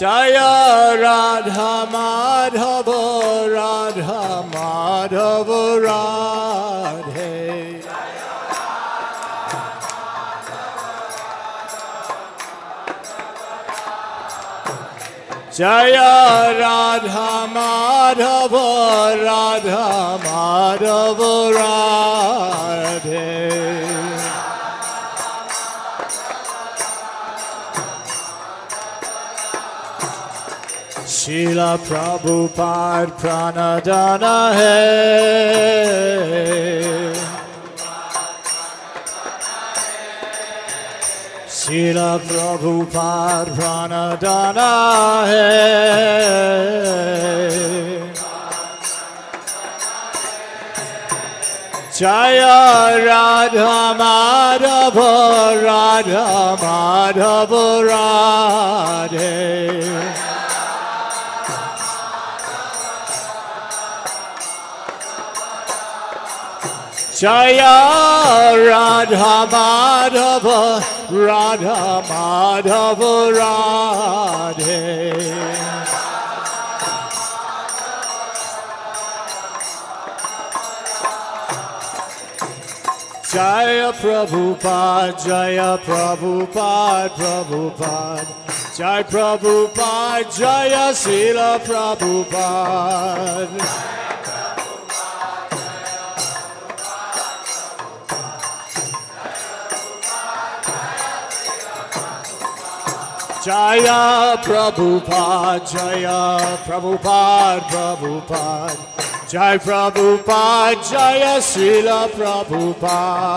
Jaya Radha Madhava Radha Madhava Radhe Jaya Radha Madhava Radha Madhava Radhe Srila Prabhupada Pranadana Hai. Srila Prabhupada Pranadana Hai. Jaya Radha Madhava Radha Madhava Radhe Jaya Radha Madhava Radha Madhava Radhe Jaya Prabhupada, Jaya Prabhupada, Prabhupada, Jaya Prabhupada, Jaya Sila Prabhupada. Jaya Prabhupada, Jaya Prabhupada, Prabhupada, Jai Prabhupada, Jaya Srila Prabhupada.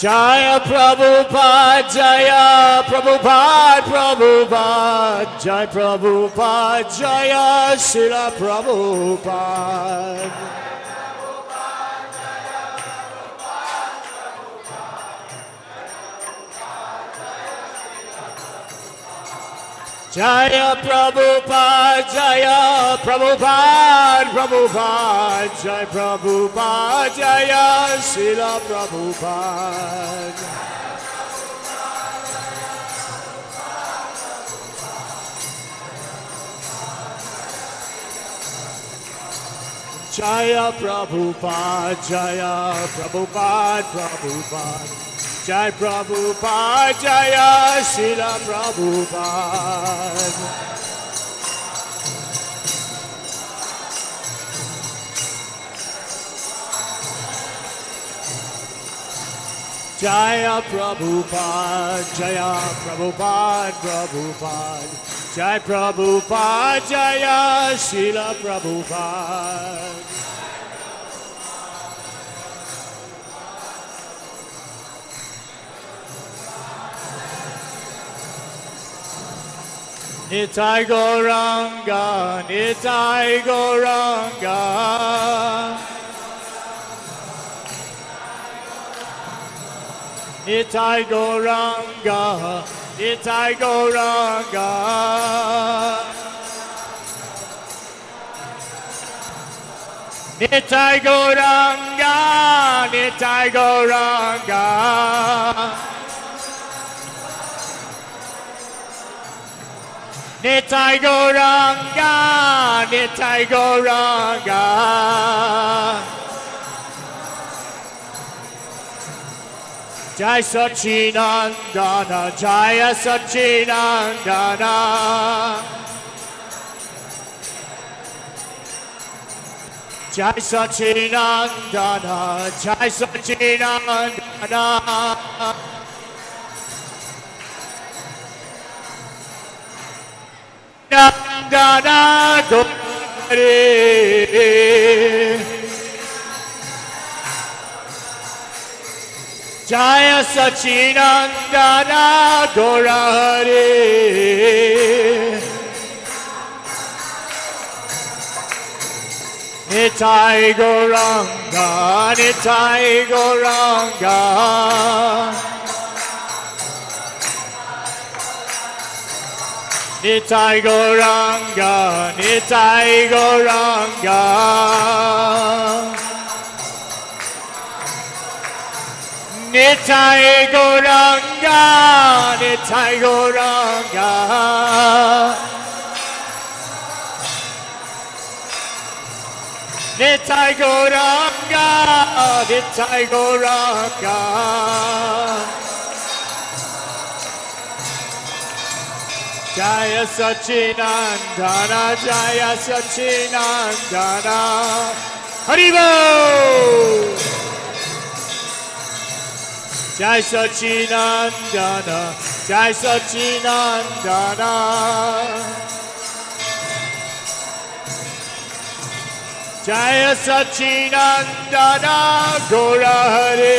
Jaya Prabhupada, Jaya Prabhupada, Prabhupada, Jai Prabhupada, Jaya Srila Prabhupada. Jaya Prabhupada, Jaya Prabhupada, Prabhupada, Jai Prabhupada, Jaya Srila Prabhupada. Jaya Prabhupada, Jaya Prabhupada, Prabhupada, Jai Prabhupada, Jaya Srila Prabhupada. Jaya Prabhupada, Jaya Prabhupada, Prabhupada, Jai Prabhupada, Jaya Srila Prabhupada. Nitai Gauranga, Nitai Gauranga. Nitai Gauranga, Nitai Gauranga. Nitai Gauranga. Nitai Gauranga, Nitai Gauranga. Jai Sachinandana, Jaya Sachinandana. Jai Sachinandana, Jai Sachinandana. Nandana Gopari. Jaya Sachinandana Gaurahari Nitai Gauranga, Nitai Gauranga Nitai Gauranga, Nitai Gauranga. Nitai Gauranga, Nitai Gauranga. Nitai Gauranga, Nitai Gauranga. Jaya Sachinandana, Jaya Sachinandana. Haribo! Jai Sachinandana, Jai Sachinandana. Jaya Sachinandana Gora Hare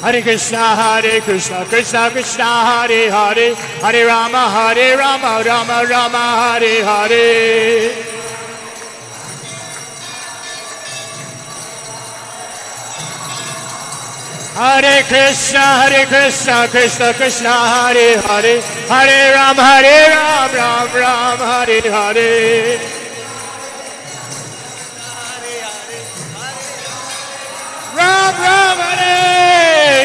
Hare Krishna, Hare Krishna, Krishna Krishna, Hare Hare, Hare Rama, Hare Rama, Rama Rama, Hare Hare. Hare Krishna, Hare Krishna, Krishna Krishna, Hare Hare, Hare Ram, Hare Ram, Ram Ram, Hare Hare. Ram Ram Hare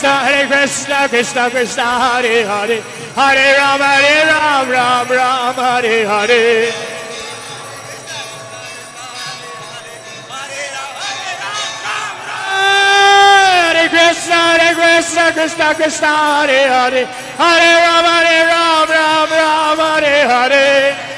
Krishna, Hare Krishna, Krishna Krishna, Hare Hare, Hare Ram, Hare Ram, Ram Ram, Hare Hare. Krishna, Krishna, Krishna Krishna, Hare Hare, Hare Ram, Hare Ram, Ram Ram, Hare Hare.